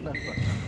दस percent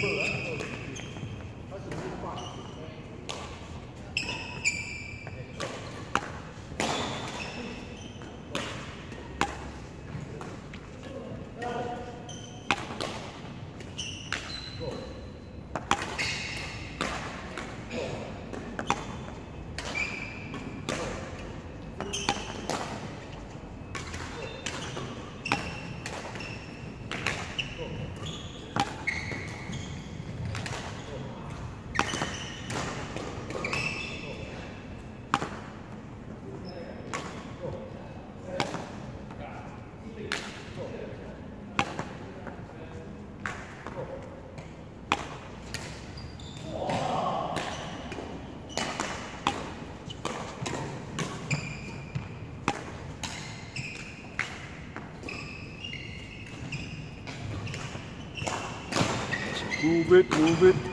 foot. Move it, move it.